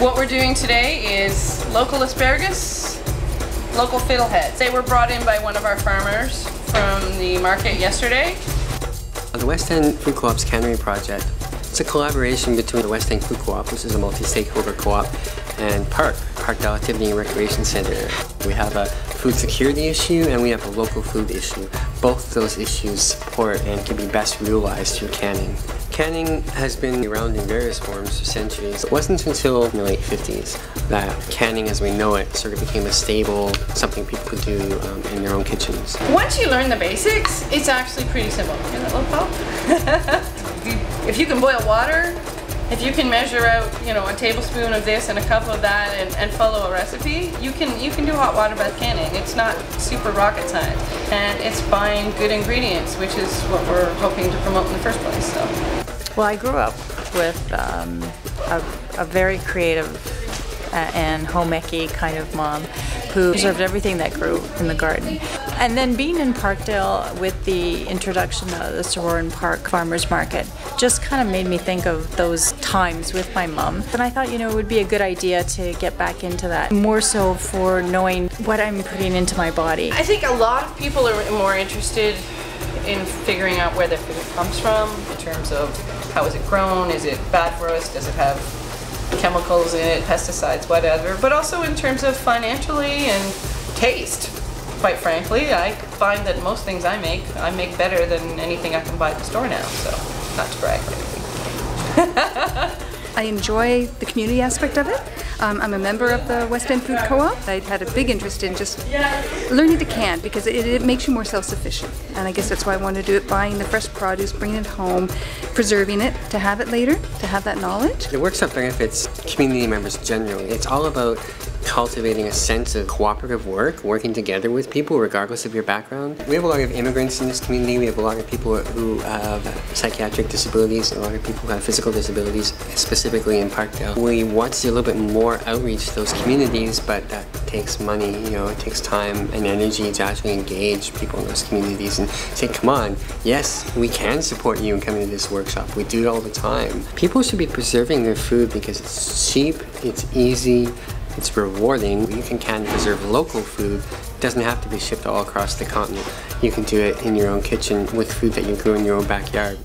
What we're doing today is local asparagus, local fiddleheads. They were brought in by one of our farmers from the market yesterday. Uh, the West End Food Co-op's Cannery Project it's a collaboration between the West End Food Co-op, which is a multi-stakeholder co-op, and Park, Parkdale Activity and Recreation Center. We have a food security issue and we have a local food issue. Both those issues support and can be best realized through canning. Canning has been around in various forms for centuries. It wasn't until the late 50s that canning as we know it sort of became a stable, something people could do um, in their own kitchens. Once you learn the basics, it's actually pretty simple. if you can boil water, if you can measure out, you know, a tablespoon of this and a cup of that and, and follow a recipe, you can you can do hot water bath canning. It's not super rocket science. And it's buying good ingredients, which is what we're hoping to promote in the first place. So. Well, I grew up with um, a, a very creative and homey kind of mom who preserved everything that grew in the garden. And then being in Parkdale with the introduction of the Sorauren Park Farmers Market just kind of made me think of those times with my mom. And I thought, you know, it would be a good idea to get back into that, more so for knowing what I'm putting into my body. I think a lot of people are more interested in figuring out where their food comes from in terms of how is it grown, is it bad for us, does it have chemicals in it, pesticides, whatever, but also in terms of financially and taste. Quite frankly, I find that most things I make, I make better than anything I can buy at the store now, so not to brag. I enjoy the community aspect of it. Um, I'm a member of the West End Food Co-op. I had a big interest in just learning to can because it, it makes you more self-sufficient. And I guess that's why I want to do it, buying the fresh produce, bringing it home, preserving it to have it later, to have that knowledge. It The workshop benefits community members generally. It's all about cultivating a sense of cooperative work, working together with people regardless of your background. We have a lot of immigrants in this community, we have a lot of people who have psychiatric disabilities, a lot of people who have physical disabilities, specifically in Parkdale. We want to do a little bit more outreach to those communities, but that takes money, you know, it takes time and energy to actually engage people in those communities and say, come on, yes, we can support you in coming to this workshop. We do it all the time. People should be preserving their food because it's cheap, it's easy, it's rewarding. You can can preserve local food. It doesn't have to be shipped all across the continent. You can do it in your own kitchen with food that you grew in your own backyard.